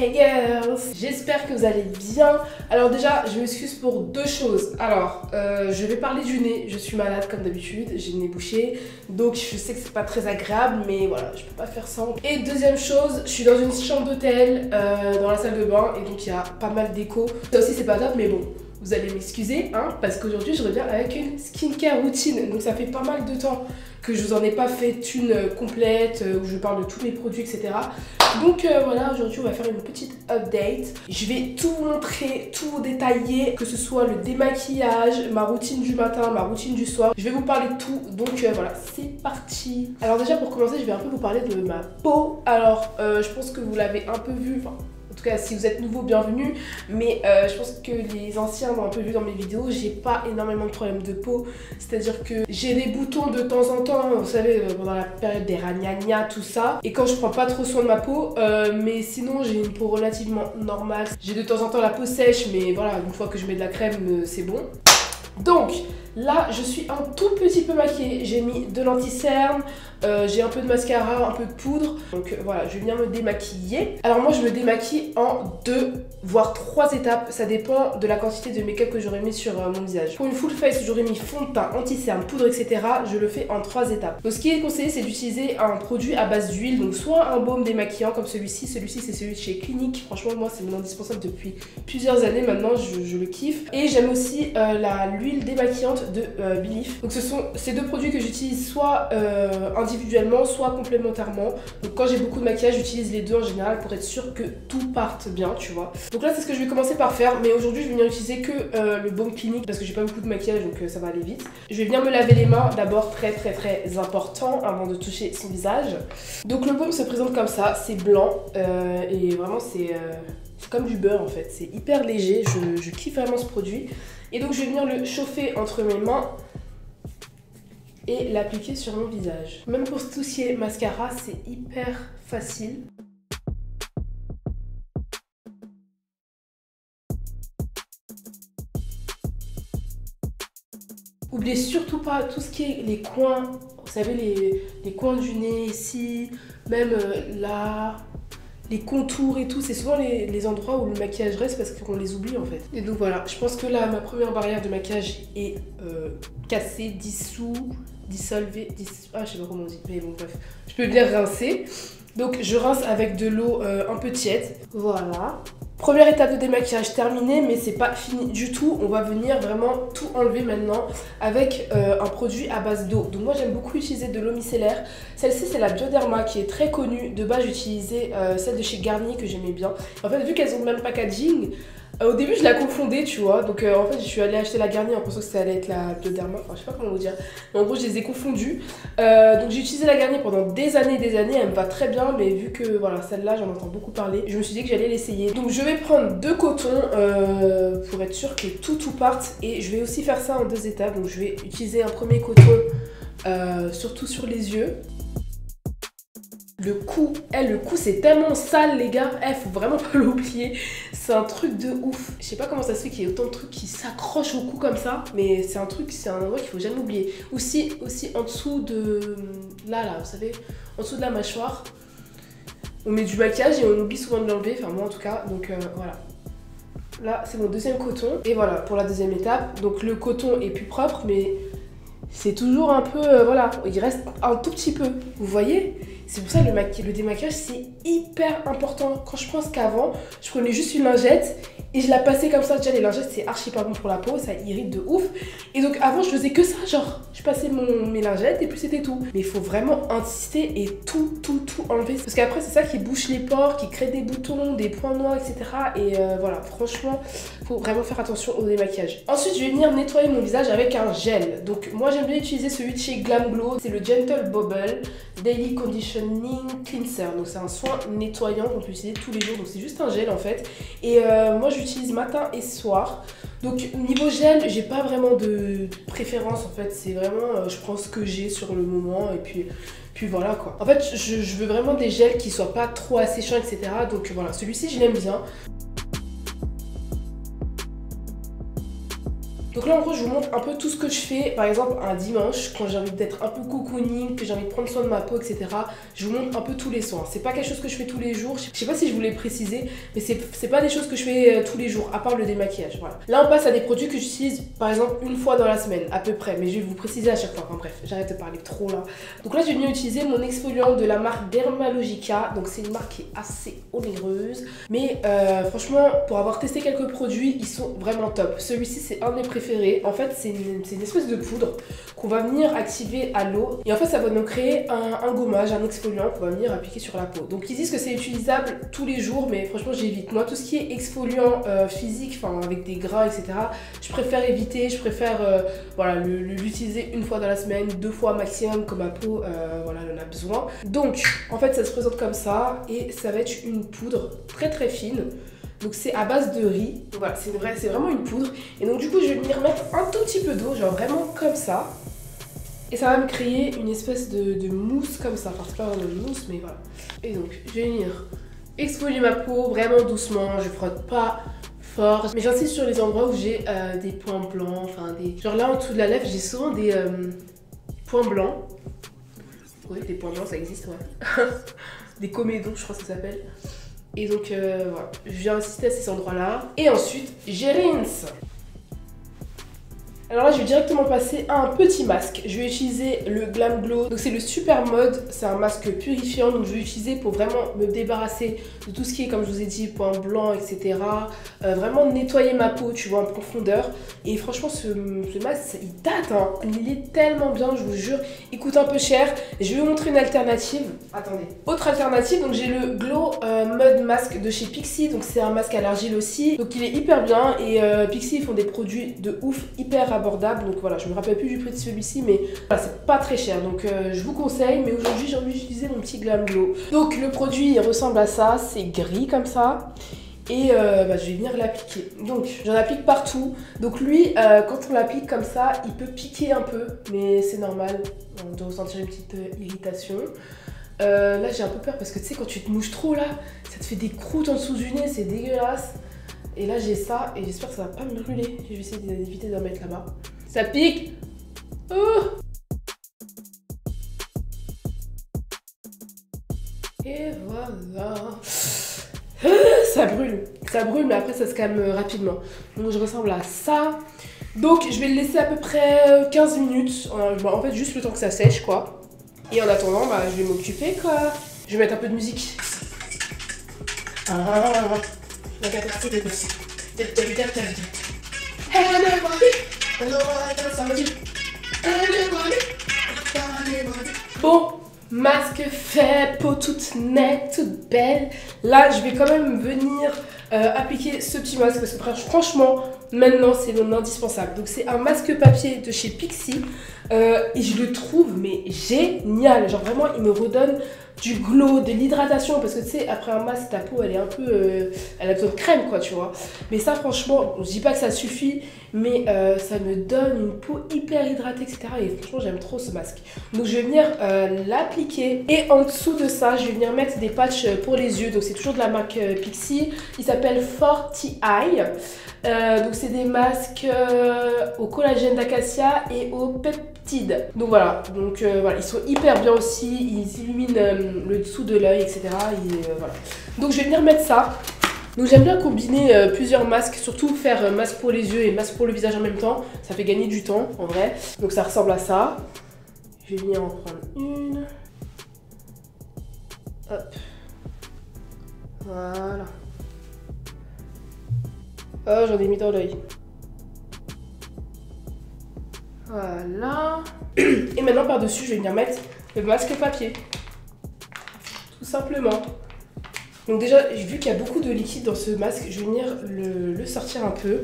Hey girls J'espère que vous allez bien. Alors déjà, je m'excuse pour deux choses. Alors, euh, je vais parler du nez. Je suis malade comme d'habitude, j'ai le nez bouché. Donc je sais que c'est pas très agréable, mais voilà, je peux pas faire ça. Et deuxième chose, je suis dans une chambre d'hôtel, euh, dans la salle de bain, et donc il y a pas mal d'écho. Ça aussi c'est pas top, mais bon, vous allez m'excuser, hein, parce qu'aujourd'hui je reviens avec une skincare routine. Donc ça fait pas mal de temps que je vous en ai pas fait une euh, complète, euh, où je parle de tous mes produits, etc. Donc euh, voilà, aujourd'hui on va faire une petite update. Je vais tout montrer, tout détailler, que ce soit le démaquillage, ma routine du matin, ma routine du soir. Je vais vous parler de tout, donc voilà, c'est parti. Alors déjà pour commencer, je vais un peu vous parler de ma peau. Alors je pense que vous l'avez un peu vu, tout cas, si vous êtes nouveau, bienvenue. Mais euh, je pense que les anciens m'ont un peu vu dans mes vidéos. J'ai pas énormément de problèmes de peau. C'est-à-dire que j'ai des boutons de temps en temps, vous savez, euh, pendant la période des ragnagnas, tout ça. Et quand je prends pas trop soin de ma peau, euh, mais sinon j'ai une peau relativement normale. J'ai de temps en temps la peau sèche, mais voilà, une fois que je mets de la crème, c'est bon. Donc, Là, je suis un tout petit peu maquillée. J'ai mis de l'anti-cerne, euh, j'ai un peu de mascara, un peu de poudre. Donc euh, voilà, je vais venir me démaquiller. Alors moi, je me démaquille en deux, voire trois étapes. Ça dépend de la quantité de make-up que j'aurais mis sur euh, mon visage. Pour une full face, j'aurais mis fond de teint, anti-cerne, poudre, etc. Je le fais en trois étapes. Donc ce qui est conseillé, c'est d'utiliser un produit à base d'huile. Donc soit un baume démaquillant comme celui-ci. Celui-ci, c'est celui de chez Clinique. Franchement, moi, c'est mon indispensable depuis plusieurs années. Maintenant, je, le kiffe. Et j'aime aussi l'huile démaquillante de euh, Donc ce sont ces deux produits que j'utilise soit euh, individuellement, soit complémentairement. Donc quand j'ai beaucoup de maquillage, j'utilise les deux en général pour être sûr que tout parte bien, tu vois. Donc là, c'est ce que je vais commencer par faire. Mais aujourd'hui, je vais venir utiliser que euh, le baume clinique parce que j'ai pas beaucoup de maquillage, donc ça va aller vite. Je vais venir me laver les mains, d'abord très très très important avant de toucher son visage. Donc le baume se présente comme ça, c'est blanc et vraiment c'est comme du beurre en fait. C'est hyper léger, je, kiffe vraiment ce produit. Et donc je vais venir le chauffer entre mes mains et l'appliquer sur mon visage. Même pour tout ce qui est mascara, c'est hyper facile. Oubliez surtout pas tout ce qui est les coins, vous savez les, coins du nez ici, même euh, là, les contours et tout, c'est souvent les, endroits où le maquillage reste parce qu'on les oublie en fait. Et donc voilà, je pense que là, ma première barrière de maquillage est euh, cassée, dissous, dissolvée, ah je sais pas comment on dit, mais bon bref, je peux bien rincer. Donc je rince avec de l'eau euh, un peu tiède, voilà. Première étape de démaquillage terminée, mais c'est pas fini du tout. On va venir vraiment tout enlever maintenant avec euh, un produit à base d'eau. Donc moi j'aime beaucoup utiliser de l'eau micellaire. Celle-ci c'est la Bioderma qui est très connue. De base j'utilisais euh, celle de chez Garnier que j'aimais bien. En fait vu qu'elles ont le même packaging, euh, au début, je la confondais, tu vois. Donc, en fait, je suis allée acheter la Garnier en pensant que ça allait être la Bioderma. Enfin, je sais pas comment vous dire. Mais en gros, je les ai confondues. Donc, j'ai utilisé la Garnier pendant des années et des années. Elle me va très bien. Mais vu que, voilà, celle-là, j'en entends beaucoup parler, je me suis dit que j'allais l'essayer. Donc, je vais prendre deux cotons pour être sûr que tout, tout parte. Et je vais aussi faire ça en deux étapes. Donc, je vais utiliser un premier coton, surtout sur les yeux. Le cou, eh, le cou c'est tellement sale les gars, eh, faut vraiment pas l'oublier. C'est un truc de ouf. Je sais pas comment ça se fait qu'il y ait autant de trucs qui s'accrochent au cou comme ça, mais c'est un truc, c'est un endroit qu'il faut jamais oublier. Aussi, aussi en dessous de là là, vous savez, en dessous de la mâchoire, on met du maquillage et on oublie souvent de l'enlever, enfin moi en tout cas, donc euh, voilà. Là, c'est mon deuxième coton. Et voilà, pour la deuxième étape. Donc le coton est plus propre, mais c'est toujours un peu, euh, voilà, il reste un tout petit peu. Vous voyez? C'est pour ça que le, le démaquillage, c'est hyper important. Quand je pense qu'avant, je prenais juste une lingette et je la passais comme ça. Déjà, les lingettes, c'est archi pas bon pour la peau, ça irrite de ouf. Et donc, avant, je faisais que ça, genre, je passais mon, mes lingettes et puis c'était tout. Mais il faut vraiment insister et tout, tout, tout enlever. Parce qu'après, c'est ça qui bouche les pores, qui crée des boutons, des points noirs, etc. Et euh, voilà, franchement, faut vraiment faire attention au démaquillage. Ensuite, je vais venir nettoyer mon visage avec un gel. Donc, moi, j'aime bien utiliser celui de chez Glam Glow. C'est le Gentle Bubble Daily Condition Cleanser. Donc c'est un soin nettoyant qu'on peut utiliser tous les jours. Donc c'est juste un gel en fait. Et euh, moi j'utilise matin et soir. Donc niveau gel, j'ai pas vraiment de préférence en fait. C'est vraiment, euh, je prends ce que j'ai sur le moment et puis puis voilà quoi. En fait, je, je, veux vraiment des gels qui soient pas trop asséchants, etc. Donc voilà, celui-ci, je l'aime bien. Donc là en gros je vous montre un peu tout ce que je fais. Par exemple un dimanche quand j'ai envie d'être un peu cocooning, que j'ai envie de prendre soin de ma peau, etc. Je vous montre un peu tous les soins. C'est pas quelque chose que je fais tous les jours. Je sais pas si je voulais préciser, mais c'est pas des choses que je fais euh, tous les jours, à part le démaquillage. Voilà. Là on passe à des produits que j'utilise par exemple une fois dans la semaine, à peu près. Mais je vais vous préciser à chaque fois. Enfin bref, j'arrête de parler trop là. Donc là je vais venir utiliser mon exfoliant de la marque Dermalogica. Donc c'est une marque qui est assez onéreuse. Mais euh, franchement, pour avoir testé quelques produits, ils sont vraiment top. Celui-ci c'est un des préférés. En fait c'est une, espèce de poudre qu'on va venir activer à l'eau. Et en fait ça va nous créer un, gommage, un exfoliant qu'on va venir appliquer sur la peau. Donc ils disent que c'est utilisable tous les jours, mais franchement j'évite. Moi tout ce qui est exfoliant euh, physique, enfin avec des gras, etc., je préfère éviter, je préfère euh, voilà, l'utiliser une fois dans la semaine, deux fois maximum comme ma peau voilà, en a besoin. Donc en fait ça se présente comme ça et ça va être une poudre très très fine. Donc c'est à base de riz. voilà, c'est vrai, c'est vraiment une poudre. Et donc du coup, je vais venir mettre un tout petit peu d'eau, genre vraiment comme ça. Et ça va me créer une espèce de, mousse comme ça. Enfin, c'est pas vraiment une mousse, mais voilà. Et donc, je vais venir exfolier ma peau vraiment doucement. Je frotte pas fort. Mais j'insiste sur les endroits où j'ai euh, des points blancs. Enfin, des... Genre là, en dessous de la lèvre, j'ai souvent des euh, points blancs. Oui, des points blancs, ça existe, ouais. des comédons, je crois que ça s'appelle. Et donc euh, voilà, je viens insister à ces endroits-là. Et ensuite, j'ai. Alors là, je vais directement passer à un petit masque. Je vais utiliser le Glam Glow. Donc c'est le Super Mode. C'est un masque purifiant. Donc je vais utiliser pour vraiment me débarrasser de tout ce qui est, comme je vous ai dit, points blancs, etc. Euh, vraiment nettoyer ma peau, tu vois, en profondeur. Et franchement, ce, masque, il date. Hein. Il est tellement bien, je vous jure. Il coûte un peu cher. Je vais vous montrer une alternative. Attendez. Autre alternative, donc j'ai le Glow euh, Mud Mask de chez Pixie. Donc c'est un masque à l'argile aussi. Donc il est hyper bien. Et euh, Pixie, ils font des produits de ouf, hyper abordable. Donc voilà, je me rappelle plus du prix de celui-ci, mais voilà, c'est pas très cher. Donc euh, je vous conseille, mais aujourd'hui j'ai envie d'utiliser mon petit Glam Glow. Donc le produit il ressemble à ça, c'est gris comme ça. Et euh, bah, je vais venir l'appliquer. Donc j'en applique partout. Donc lui, euh, quand on l'applique comme ça, il peut piquer un peu, mais c'est normal. On doit ressentir une petite irritation. là j'ai un peu peur parce que tu sais quand tu te mouches trop là, ça te fait des croûtes en dessous du nez, c'est dégueulasse. Et là j'ai ça et j'espère que ça va pas me brûler. Je vais essayer d'éviter d'en mettre là-bas. Ça pique oh Et voilà Ça brûle, ça brûle mais après ça se calme rapidement. Donc je ressemble à ça. Donc je vais le laisser à peu près 15 minutes. En fait juste le temps que ça sèche quoi. Et en attendant bah, je vais m'occuper quoi. Je vais mettre un peu de musique. Ah. Bon, masque fait, peau toute nette, toute belle. Là, je vais quand même venir euh, appliquer ce petit masque parce que franchement, maintenant, c'est mon indispensable. Donc, c'est un masque papier de chez Pixie. Euh, et je le trouve mais génial. Genre vraiment, il me redonne du glow, de l'hydratation. Parce que tu sais après un masque ta peau elle est un peu euh, elle a besoin de crème quoi tu vois. Mais ça franchement je dis pas que ça suffit mais euh, ça me donne une peau hyper hydratée etc et franchement j'aime trop ce masque. Donc je vais venir l'appliquer. Et en dessous de ça je vais venir mettre des patchs pour les yeux. Donc c'est toujours de la marque Pixie. Il s'appelle Forty Eye donc c'est des masques au collagène d'acacia et au peptide donc voilà donc voilà ils sont hyper bien aussi ils illuminent le dessous de l'œil, etc. Euh. Donc je vais venir mettre ça. Donc j'aime bien combiner euh, plusieurs masques, surtout faire euh, masque pour les yeux et masque pour le visage en même temps. Ça fait gagner du temps en vrai. Donc ça ressemble à ça. Je vais venir en prendre une. Hop. Voilà. Oh, j'en ai mis dans l'œil. Voilà. Et maintenant par-dessus, je vais venir mettre le masque papier simplement. Donc déjà, vu qu'il y a beaucoup de liquide dans ce masque, je vais venir le, sortir un peu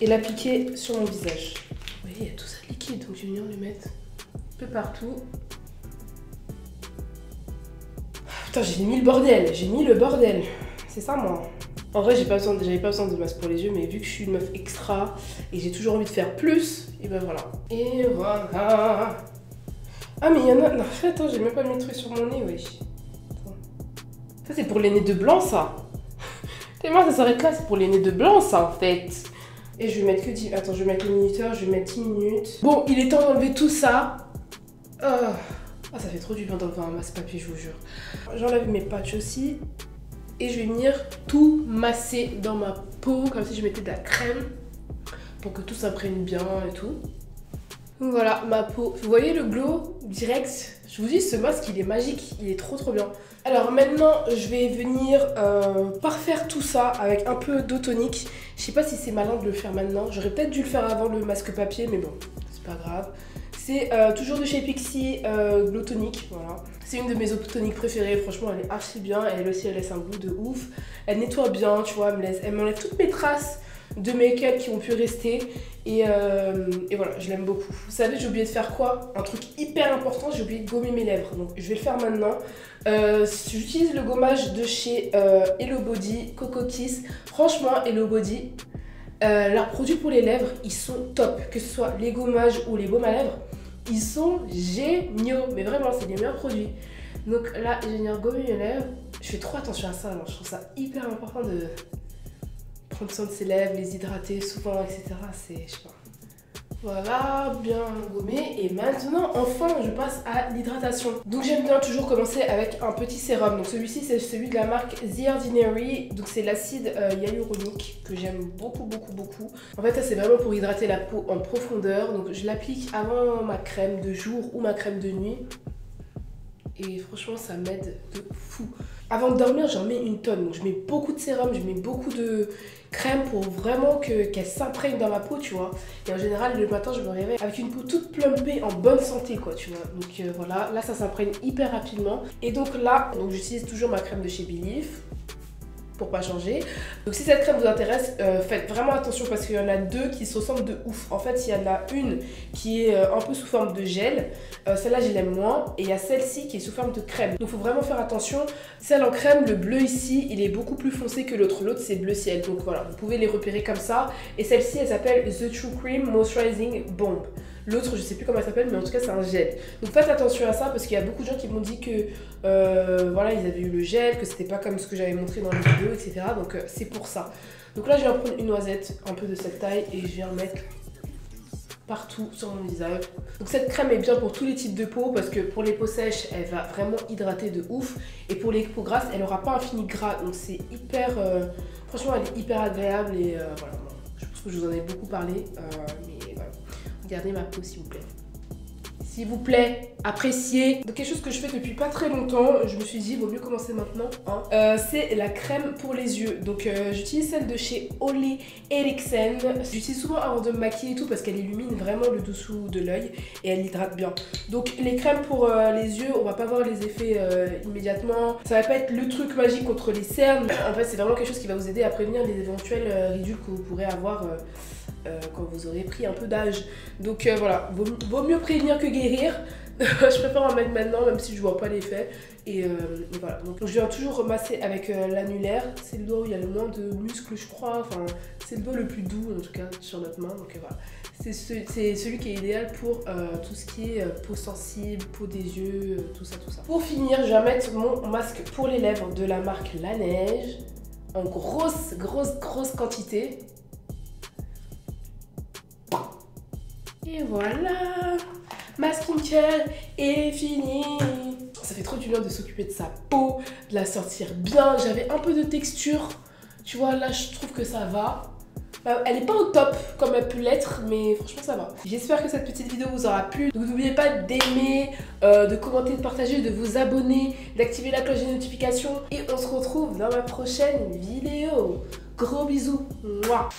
et l'appliquer sur mon visage. Vous voyez, il y a tout ça de liquide, donc je vais venir le mettre un peu partout. Putain, j'ai mis le bordel, j'ai mis le bordel. C'est ça, moi. En vrai, j'avais pas, besoin, pas besoin de masque pour les yeux, mais vu que je suis une meuf extra et j'ai toujours envie de faire plus, et ben voilà. Et voilà. Ah, mais il y en a. Non, attends, j'ai même pas mis le truc sur mon nez, wesh. Ça, c'est pour les nez de blanc, ça. Tellement ça s'arrête là, c'est pour les nez de blanc, ça, en fait. Et je vais mettre que 10... Attends, je vais mettre le minuteur, je vais mettre 10 minutes. Bon, il est temps d'enlever tout ça. Ah, ah ça fait trop du bien d'enlever un masque papier, je vous jure. J'enlève mes patchs aussi. Et je vais venir tout masser dans ma peau, comme si je mettais de la crème. Pour que tout s'imprègne bien et tout. Donc voilà, ma peau. Vous voyez le glow direct? Je vous dis, ce masque, il est magique. Il est trop trop bien. Alors maintenant, je vais venir euh, parfaire tout ça avec un peu d'eau tonique. Je sais pas si c'est malin de le faire maintenant. J'aurais peut-être dû le faire avant le masque papier, mais bon, c'est pas grave. C'est euh, toujours de chez Pixie euh, Glow Tonic, voilà. C'est une de mes eaux toniques préférées, franchement elle est archi bien. Elle aussi elle laisse un goût de ouf. Elle nettoie bien, tu vois, elle m'enlève toutes mes traces de make-up qui ont pu rester. Euh, et, voilà, je l'aime beaucoup. Vous savez, j'ai oublié de faire quoi? Un truc hyper important, j'ai oublié de gommer mes lèvres. Donc je vais le faire maintenant. Euh, j'utilise le gommage de chez Hello Body, Coco Kiss. Franchement, Hello Body, leurs produits pour les lèvres, ils sont top. Que ce soit les gommages ou les baumes à lèvres, ils sont géniaux. Mais vraiment, c'est les meilleurs produits. Donc là, venir gommer mes lèvres. Je fais trop attention à ça. Je trouve ça hyper important de prendre soin de ses lèvres, les hydrater souvent, etc. C'est, je sais pas. Voilà, bien gommé. Et maintenant, enfin, je passe à l'hydratation. Donc j'aime bien toujours commencer avec un petit sérum. Donc celui-ci, c'est celui de la marque The Ordinary. Donc c'est l'acide euh, hyaluronique que j'aime beaucoup, beaucoup, beaucoup. En fait, ça c'est vraiment pour hydrater la peau en profondeur. Donc je l'applique avant ma crème de jour ou ma crème de nuit. Et franchement, ça m'aide de fou. Avant de dormir, j'en mets une tonne. Donc je mets beaucoup de sérum, je mets beaucoup de crème pour vraiment qu'elle s'imprègne dans ma peau, tu vois. Et en général, le matin, je me réveille avec une peau toute plumpée, en bonne santé, quoi, tu vois. Donc euh, voilà, là, ça s'imprègne hyper rapidement. Et donc là, donc j'utilise toujours ma crème de chez Believe pour pas changer. Donc si cette crème vous intéresse, euh, faites vraiment attention parce qu'il y en a deux qui se ressemblent de ouf. En fait, il y en a une qui est euh, un peu sous forme de gel. Euh, celle-là, je l'aime moins. Et il y a celle-ci qui est sous forme de crème. Donc faut vraiment faire attention. Celle en crème, le bleu ici, il est beaucoup plus foncé que l'autre. L'autre, c'est bleu ciel. Donc voilà, vous pouvez les repérer comme ça. Et celle-ci, elle s'appelle The True Cream Moisturizing Bomb. L'autre, je sais plus comment elle s'appelle, mais en tout cas, c'est un gel. Donc faites attention à ça parce qu'il y a beaucoup de gens qui m'ont dit que euh, voilà, ils avaient eu le gel, que c'était pas comme ce que j'avais montré dans les vidéos, etc. Donc euh, c'est pour ça. Donc là, je viens prendre une noisette un peu de cette taille et je viens mettre partout sur mon visage. Donc cette crème est bien pour tous les types de peau parce que pour les peaux sèches, elle va vraiment hydrater de ouf. Et pour les peaux grasses, elle aura pas un fini gras. Donc c'est hyper... Euh, franchement, elle est hyper agréable et voilà. je pense que je vous en ai beaucoup parlé. mais voilà. Regardez ma peau s'il vous plaît s'il vous plaît, appréciez. Donc quelque chose que je fais depuis pas très longtemps, je me suis dit, vaut mieux commencer maintenant. Hein. Euh, c'est la crème pour les yeux. Donc euh, j'utilise celle de chez Oli Eriksen. J'utilise souvent avant de me maquiller et tout parce qu'elle illumine vraiment le dessous de l'œil et elle hydrate bien. Donc les crèmes pour euh, les yeux, on va pas voir les effets immédiatement. Ça va pas être le truc magique contre les cernes. En fait, c'est vraiment quelque chose qui va vous aider à prévenir les éventuels ridules que vous pourrez avoir quand vous aurez pris un peu d'âge. Donc voilà, vaut, mieux prévenir que guérir. je préfère en mettre maintenant, même si je vois pas l'effet. Et, euh, voilà, donc je viens toujours remasser avec l'annulaire. C'est le doigt où il y a le moins de muscles, je crois. Enfin, c'est le doigt le plus doux, en tout cas, sur notre main. Donc voilà, c'est celui qui est idéal pour tout ce qui est peau sensible, peau des yeux, tout ça, tout ça. Pour finir, je vais mettre mon masque pour les lèvres de la marque La Neige en grosse, grosse, grosse quantité. Et voilà Ma skincare est finie Ça fait trop du bien de s'occuper de sa peau, de la sortir bien. J'avais un peu de texture. Tu vois, là, je trouve que ça va. Bah, elle n'est pas au top comme elle peut l'être, mais franchement ça va. J'espère que cette petite vidéo vous aura plu. Donc n'oubliez pas d'aimer, euh, de commenter, de partager, de vous abonner, d'activer la cloche de notification. Et on se retrouve dans ma prochaine vidéo. Gros bisous. Mouah.